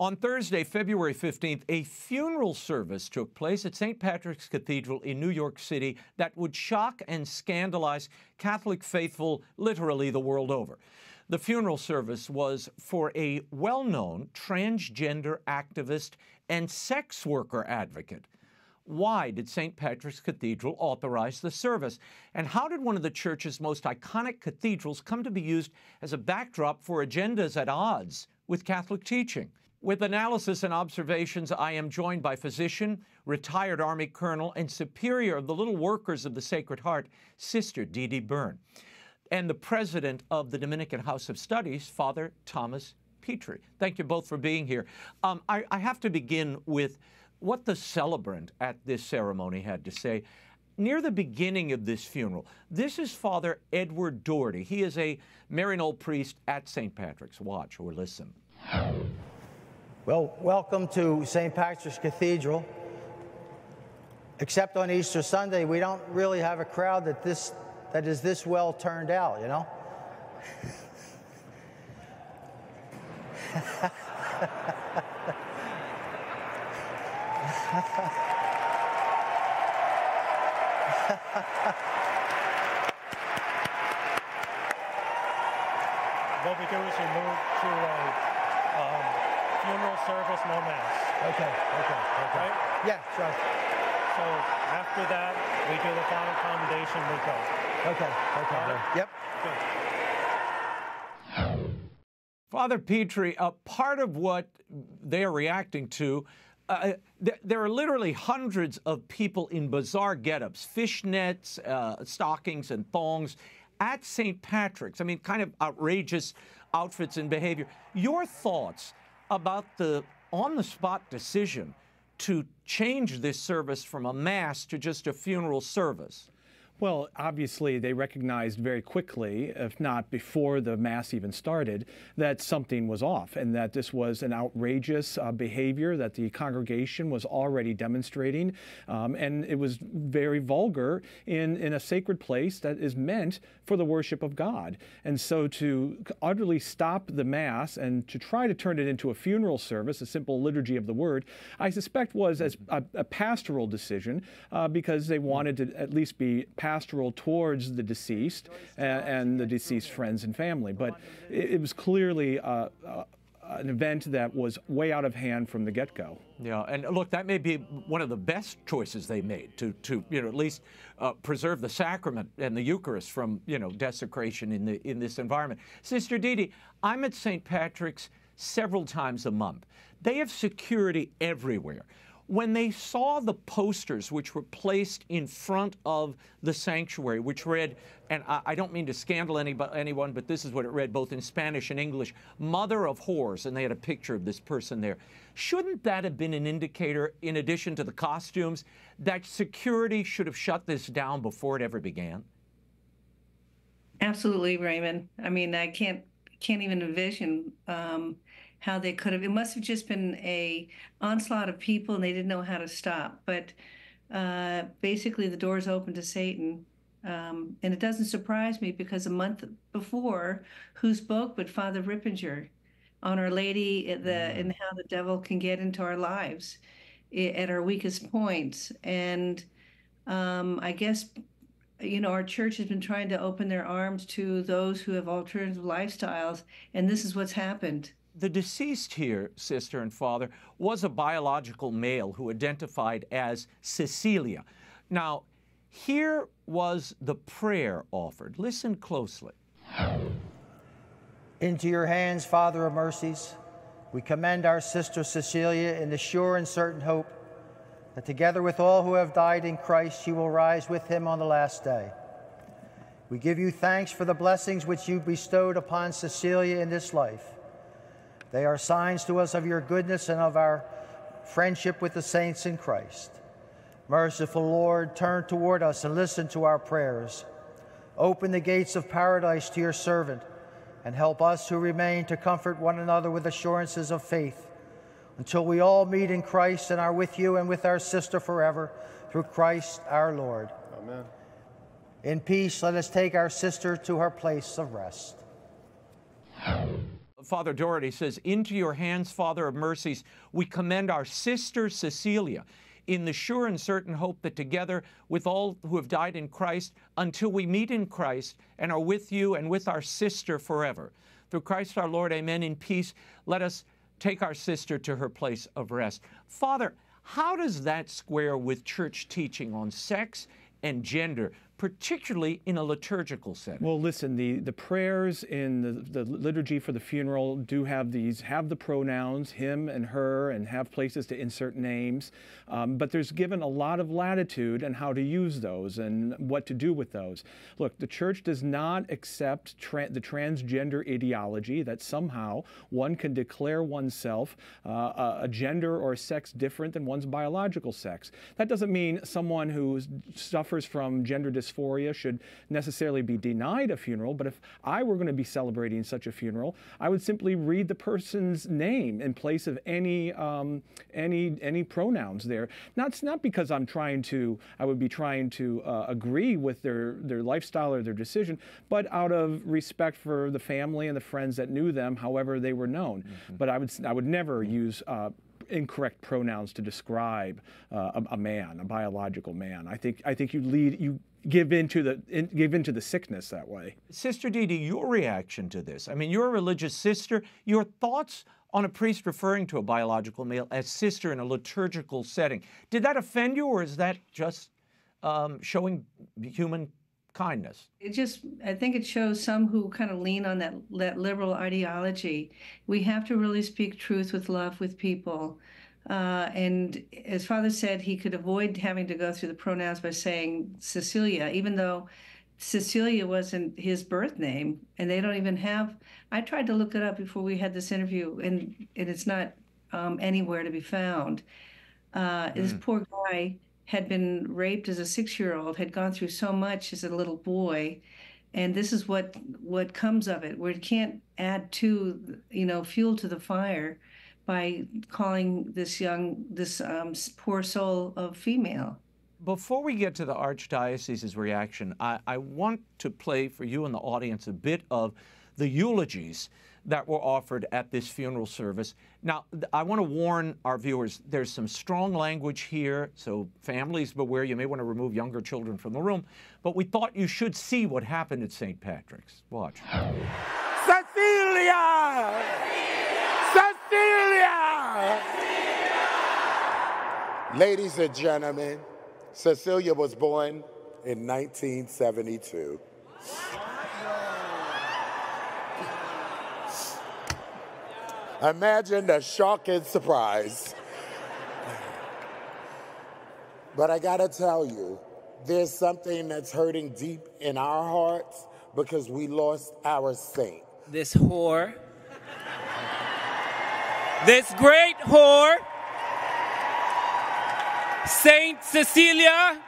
On Thursday, February 15th, a funeral service took place at St. Patrick's Cathedral in New York City that would shock and scandalize Catholic faithful literally the world over. The funeral service was for a well known transgender activist and sex worker advocate. Why did St. Patrick's Cathedral authorize the service? And how did one of the church's most iconic cathedrals come to be used as a backdrop for agendas at odds with Catholic teaching? With analysis and observations, I am joined by physician, retired Army colonel, and superior of the Little Workers of the Sacred Heart, Sister Dee Dee Byrne, and the president of the Dominican House of Studies, Father Thomas Petri. Thank you both for being here. Um, I, I have to begin with what the celebrant at this ceremony had to say. Near the beginning of this funeral, this is Father Edward Dougherty. He is a Maryknoll priest at St. Patrick's. Watch or listen. Well, welcome to St. Patrick's Cathedral. Except on Easter Sunday, we don't really have a crowd that this that is this well turned out, you know? what we do is we move to a um, funeral service, no mass. Okay, okay, okay. Right? Yeah, sure. So after that, we do the final commendation, we go. Okay, okay. All right. Yep. Good. Father Petri, uh, part of what they're reacting to, uh, there, there are literally hundreds of people in bizarre getups, fishnets, uh, stockings, and thongs at St. Patrick's. I mean, kind of outrageous outfits and behavior. Your thoughts about the on the spot decision to change this service from a mass to just a funeral service? Well, obviously, they recognized very quickly, if not before the mass even started, that something was off and that this was an outrageous uh, behavior that the congregation was already demonstrating. Um, and it was very vulgar in, in a sacred place that is meant for the worship of God. And so to utterly stop the mass and to try to turn it into a funeral service, a simple liturgy of the word, I suspect was as a, a pastoral decision uh, because they wanted to at least be pastoral towards the deceased and, and the deceased friends and family. But it, it was clearly uh, uh, an event that was way out of hand from the get-go. Yeah, and look, that may be one of the best choices they made to, to you know, at least uh, preserve the sacrament and the Eucharist from, you know, desecration in the in this environment. Sister Dee, I'm at St. Patrick's several times a month. They have security everywhere. When they saw the posters which were placed in front of the sanctuary, which read, and I, I don't mean to scandal any, anyone, but this is what it read both in Spanish and English Mother of Whores, and they had a picture of this person there. Shouldn't that have been an indicator, in addition to the costumes, that security should have shut this down before it ever began? Absolutely, Raymond. I mean, I can't can't even envision um, how they could have. It must have just been a onslaught of people, and they didn't know how to stop. But uh, basically, the doors open to Satan, um, and it doesn't surprise me because a month before, who spoke but Father Ripperger on Our Lady the Mm. and how the devil can get into our lives at our weakest points, and um, I guess you know, our church has been trying to open their arms to those who have alternative lifestyles, and this is what's happened. The deceased here, sister and father, was a biological male who identified as Cecilia. Now, here was the prayer offered. Listen closely. Into your hands, Father of mercies, we commend our sister Cecilia in the sure and certain hope that together with all who have died in Christ, she will rise with him on the last day. We give you thanks for the blessings which you bestowed upon Cecilia in this life. They are signs to us of your goodness and of our friendship with the saints in Christ. Merciful Lord, turn toward us and listen to our prayers. Open the gates of paradise to your servant and help us who remain to comfort one another with assurances of faith until we all meet in Christ and are with you and with our sister forever through Christ our Lord. Amen. In peace, let us take our sister to her place of rest. Father Dougherty says, Into your hands, Father of mercies, we commend our sister Cecilia in the sure and certain hope that together with all who have died in Christ, until we meet in Christ and are with you and with our sister forever. Through Christ our Lord, amen. In peace, let us take our sister to her place of rest. Father, how does that square with church teaching on sex and gender? Particularly in a liturgical setting. Well, listen, the, the prayers in the, the liturgy for the funeral do have these, have the pronouns, him and her, and have places to insert names. Um, but there's given a lot of latitude in how to use those and what to do with those. Look, the church does not accept tra- the transgender ideology that somehow one can declare oneself uh, a gender or a sex different than one's biological sex. That doesn't mean someone who suffers from gender dysphoria dysphoria should necessarily be denied a funeral, but if I were going to be celebrating such a funeral, I would simply read the person's name in place of any um, any any pronouns there. Not not because I'm trying to I would be trying to uh, agree with their their lifestyle or their decision, but out of respect for the family and the friends that knew them, however they were known. Mm-hmm. But I would I would never use uh, incorrect pronouns to describe uh, a, a, man, a biological man. I think I think you lead you give into the in, give into the sickness that way. Sister Dee Dee, your reaction to this? I mean, you're a religious sister. Your thoughts on a priest referring to a biological male as sister in a liturgical setting. Did that offend you, or is that just um, showing human kindness? It just, I think it shows some who kind of lean on that, that liberal ideology. We have to really speak truth with love with people. Uh, and as Father said, he could avoid having to go through the pronouns by saying Cecilia, even though Cecilia wasn't his birth name, and they don't even have. I tried to look it up before we had this interview, and, and it's not um, anywhere to be found. Uh, mm. This poor guy had been raped as a six-year-old, had gone through so much as a little boy, and this is what what comes of it, where it can't add to you know fuel to the fire by calling this young, this um, poor soul a female. Before we get to the Archdiocese's reaction, I, I want to play for you and the audience a bit of the eulogies that were offered at this funeral service. Now, I want to warn our viewers there's some strong language here, so families beware. You may want to remove younger children from the room. But we thought you should see what happened at St. Patrick's. Watch. Cecilia! Cecilia! Ladies and gentlemen, Cecilia was born in 1972. Imagine the shock and surprise. But I gotta tell you, there's something that's hurting deep in our hearts because we lost our saint. This whore, this great whore, Saint Cecilia,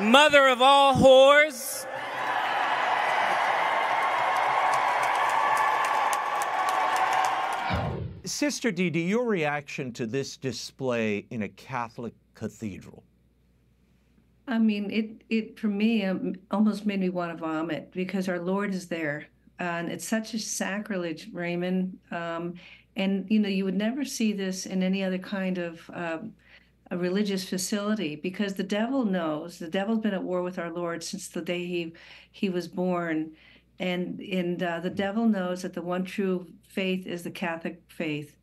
mother of all whores. Sister Dee Dee, your reaction to this display in a Catholic cathedral? I mean, it, it for me um, almost made me want to vomit because our Lord is there. And it's such a sacrilege, Raymond. Um, and, you know, you would never see this in any other kind of um, a religious facility because the devil knows the devil's been at war with our Lord since the day he he was born, and and uh, the devil knows that the one true faith is the Catholic faith,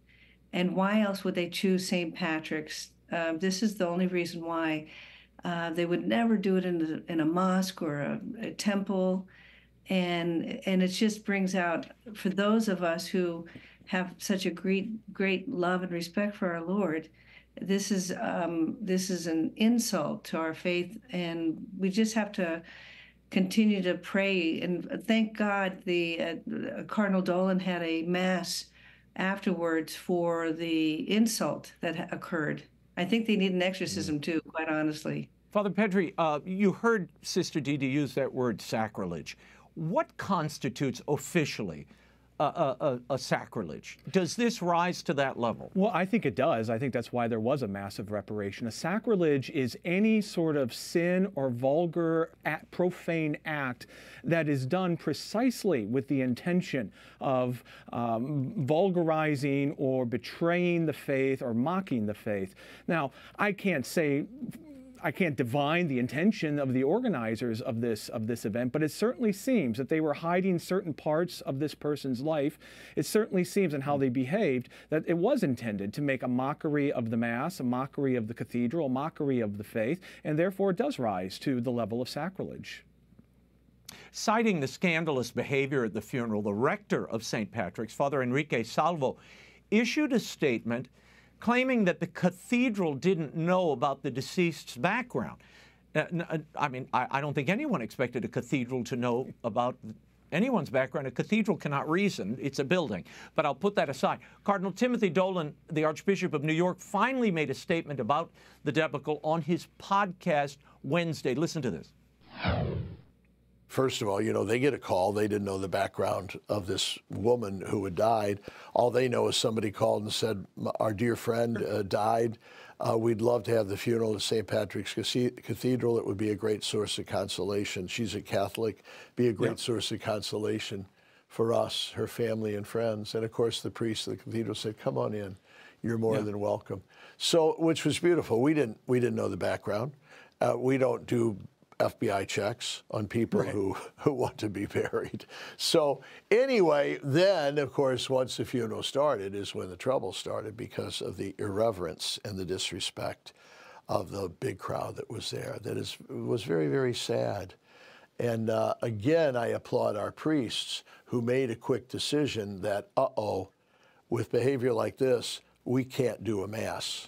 and why else would they choose St. Patrick's? Um, this is the only reason why. Uh, they would never do it in a, in a mosque or a, a temple, and and it just brings out for those of us who have such a great great love and respect for our Lord this is um, this is an insult to our faith, and we just have to continue to pray. And thank God, the uh, Cardinal Dolan had a mass afterwards for the insult that occurred. I think they need an exorcism too, quite honestly. Father Petri, uh, you heard Sister Dee use that word sacrilege. What constitutes officially a, a, a, sacrilege. Does this rise to that level? Well, I think it does. I think that's why there was a massive reparation. A sacrilege is any sort of sin or vulgar, profane act that is done precisely with the intention of um, vulgarizing or betraying the faith or mocking the faith. Now, I can't say I can't divine the intention of the organizers of this of this event, but it certainly seems that they were hiding certain parts of this person's life. It certainly seems in how they behaved that it was intended to make a mockery of the mass, a mockery of the cathedral, a mockery of the faith, and therefore it does rise to the level of sacrilege. Citing the scandalous behavior at the funeral, the rector of St. Patrick's, Father Enrique Salvo, issued a statement claiming that the cathedral didn't know about the deceased's background. Uh, uh, I mean, I, I, don't think anyone expected a cathedral to know about anyone's background. A cathedral cannot reason, it's a building. But I'll put that aside. Cardinal Timothy Dolan, the Archbishop of New York, finally made a statement about the debacle on his podcast Wednesday. Listen to this. First of all, you know, they get a call. They didn't know the background of this woman who had died. All they know is somebody called and said, Our dear friend uh, died. Uh, we'd love to have the funeral at St. Patrick's Cathedral. It would be a great source of consolation. She's a Catholic, be a great source of consolation for us, her family, and friends. And of course, the priest of the cathedral said, Come on in. You're more yeah. than welcome. So, which was beautiful. We didn't, we didn't know the background. Uh, we don't do FBI checks on people right. who, who want to be buried. So anyway, then of course, once the funeral started, is when the trouble started because of the irreverence and the disrespect of the big crowd that was there. That is was very very sad. And uh, again, I applaud our priests who made a quick decision that, uh oh, with behavior like this, we can't do a mass.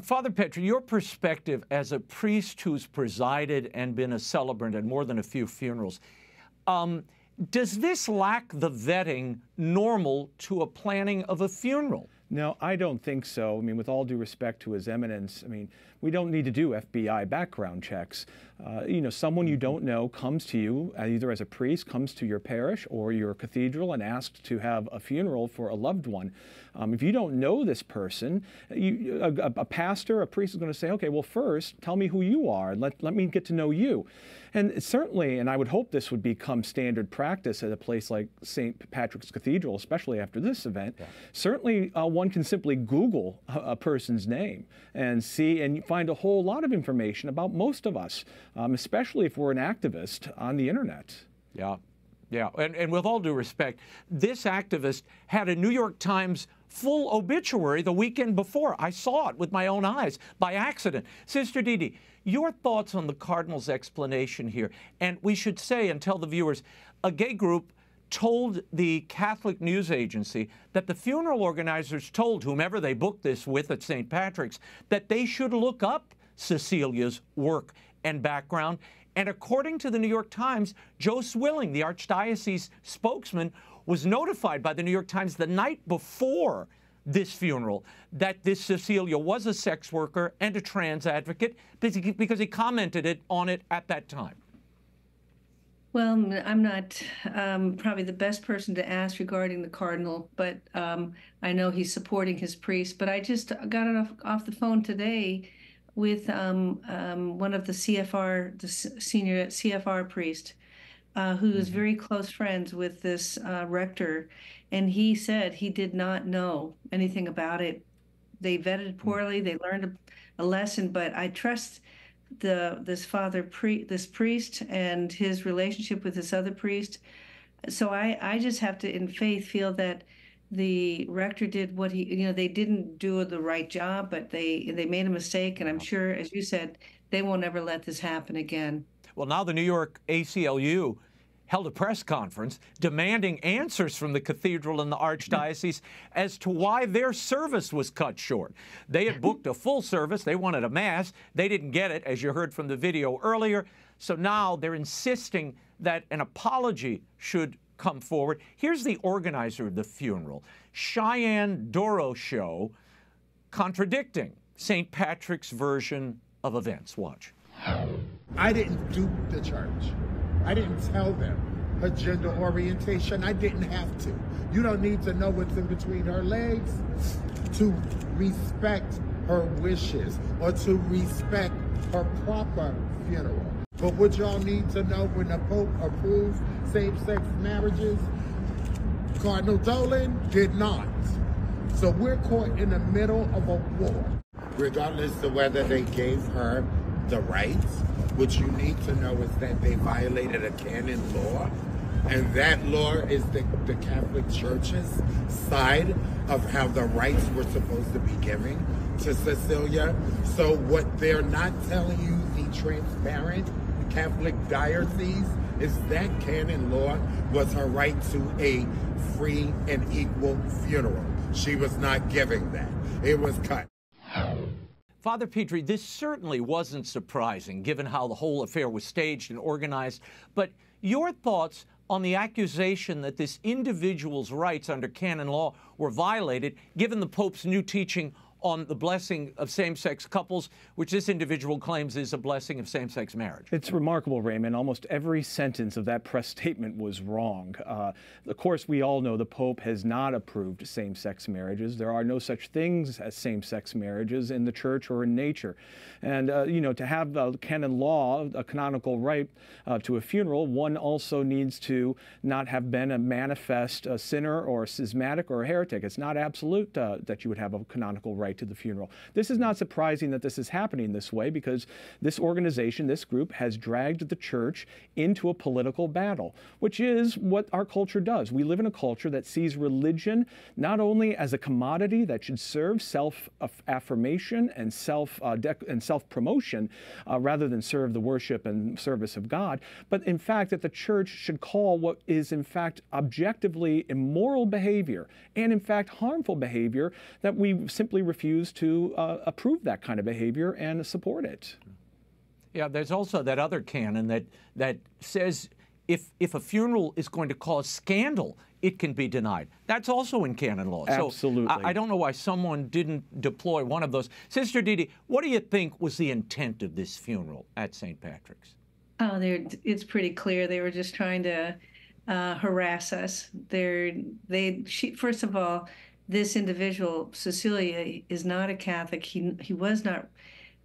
Father Petri, your perspective as a priest who's presided and been a celebrant at more than a few funerals, um, does this lack the vetting normal to a planning of a funeral? No, I don't think so. I mean, with all due respect to His Eminence, I mean, we don't need to do FBI background checks. Uh, you know, someone you don't know comes to you, uh, either as a priest, comes to your parish or your cathedral and asks to have a funeral for a loved one. Um, if you don't know this person, you, a, a, pastor, a priest is going to say, okay, well, first, tell me who you are. Let, let me get to know you. And certainly, and I would hope this would become standard practice at a place like St. Patrick's Cathedral, especially after this event. Yeah. Certainly, uh, one can simply Google a, a, person's name and see and find a whole lot of information about most of us, um, especially if we're an activist on the internet. Yeah. Yeah, and, and with all due respect, this activist had a New York Times full obituary the weekend before. I saw it with my own eyes by accident. Sister Didi, your thoughts on the Cardinal's explanation here. And we should say and tell the viewers a gay group told the Catholic news agency that the funeral organizers told whomever they booked this with at St. Patrick's that they should look up Cecilia's work and background. And according to the New York Times, Joe Zwilling, the Archdiocese spokesman, was notified by the New York Times the night before this funeral that this Cecilia was a sex worker and a trans advocate because he commented it on it at that time. Well, I'm not um, probably the best person to ask regarding the cardinal, but um, I know he's supporting his priest. But I just got off, off the phone today with um, um one of the CFR, the senior CFR priest, uh, who is mm-hmm. very close friends with this uh, rector, and he said he did not know anything about it. They vetted mm. poorly. They learned a, a lesson, but I trust the this father pre this priest and his relationship with this other priest. So I I just have to in faith feel that the rector did what he you know they didn't do the right job, but they they made a mistake, and I'm sure as you said they won't ever let this happen again. Well, now the New York ACLU held a press conference demanding answers from the cathedral and the archdiocese as to why their service was cut short. They had booked a full service, they wanted a mass, they didn't get it, as you heard from the video earlier. So now they're insisting that an apology should come forward. Here's the organizer of the funeral, Ceyenne Doroshow, contradicting St. Patrick's version of events. Watch. I didn't dupe the church. I didn't tell them her gender orientation. I didn't have to. You don't need to know what's in between her legs to respect her wishes or to respect her proper funeral. But what y'all need to know when the Pope approved same-sex marriages, Cardinal Dolan did not. So we're caught in the middle of a war. Regardless of whether they gave her the rights, what you need to know is that they violated a canon law. And that law is the, the Catholic Church's side of how the rights were supposed to be given to Cecilia. So what they're not telling you, the transparent Catholic diocese, is that canon law was her right to a free and equal funeral. She was not giving that. It was cut. Father Petri, this certainly wasn't surprising given how the whole affair was staged and organized, but your thoughts on the accusation that this individual's rights under canon law were violated given the Pope's new teaching on the blessing of same sex couples, which this individual claims is a blessing of same sex marriage. It's remarkable, Raymond. Almost every sentence of that press statement was wrong. Uh, of course, we all know the Pope has not approved same sex marriages. There are no such things as same sex marriages in the church or in nature. And, uh, you know, to have a canon law, a canonical right uh, to a funeral, one also needs to not have been a manifest sinner or a schismatic or a heretic. It's not absolute uh, that you would have a canonical right to the funeral. This is not surprising that this is happening this way because this organization, this group, has dragged the church into a political battle, which is what our culture does. We live in a culture that sees religion not only as a commodity that should serve self affirmation and self uh, and self promotion uh, rather than serve the worship and service of God, but in fact that the church should call what is in fact objectively immoral behavior and in fact harmful behavior that we simply refuse refuse to uh, approve that kind of behavior and support it. Yeah, there's also that other canon that that says if if a funeral is going to cause scandal, it can be denied. That's also in canon law. Absolutely. So I, I don't know why someone didn't deploy one of those. Sister Didi, what do you think was the intent of this funeral at St. Patrick's? Oh, it's pretty clear they were just trying to uh, harass us. They're they she first of all this individual, Cecilia, is not a Catholic. He he was not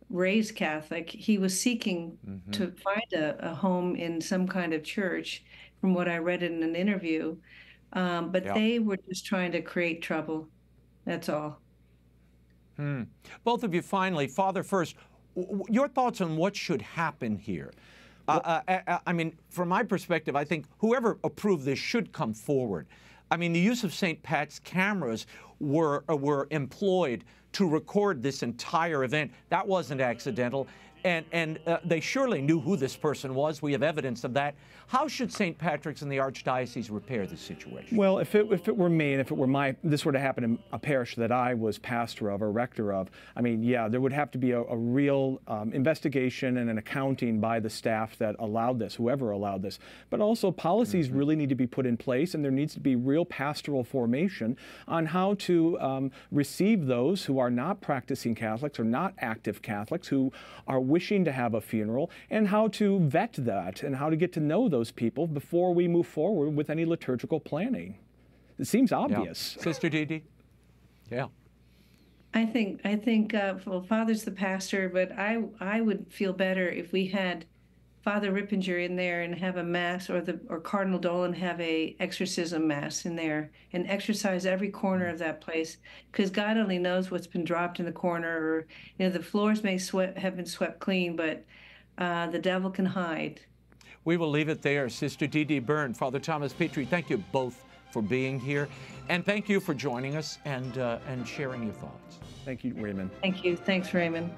raised Catholic. He was seeking mm-hmm. to find a, a, home in some kind of church, from what I read in an interview. Um, but yeah. they were just trying to create trouble. That's all. Hmm. Both of you, finally, Father first, w- your thoughts on what should happen here? Uh, uh, I, uh, uh, I mean, from my perspective, I think whoever approved this should come forward. I mean, the use of St. Pat's cameras were, uh, were employed to record this entire event. That wasn't accidental. And, and uh, they surely knew who this person was. We have evidence of that. How should St. Patrick's and the Archdiocese repair this situation? Well, if it, if it were me and if it were my, this were to happen in a parish that I was pastor of or rector of, I mean, yeah, there would have to be a, a real um, investigation and an accounting by the staff that allowed this, whoever allowed this. But also, policies mm-hmm. really need to be put in place, and there needs to be real pastoral formation on how to um, receive those who are not practicing Catholics or not active Catholics who are wishing to have a funeral, and how to vet that and how to get to know those people before we move forward with any liturgical planning. It seems obvious. Yeah. Sister Didi? Yeah. I think I think uh, well, Father's the pastor, but I I would feel better if we had Father Ripperger in there and have a mass, or the or Cardinal Dolan have a exorcism mass in there and exorcise every corner of that place, because God only knows what's been dropped in the corner, or you know the floors may swept have been swept clean, but uh, the devil can hide. We will leave it there. Sister Didi Byrne, Father Thomas Petri, thank you both for being here. And thank you for joining us and, uh, and sharing your thoughts. Thank you, Raymond. Thank you. Thanks, Raymond.